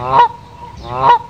あ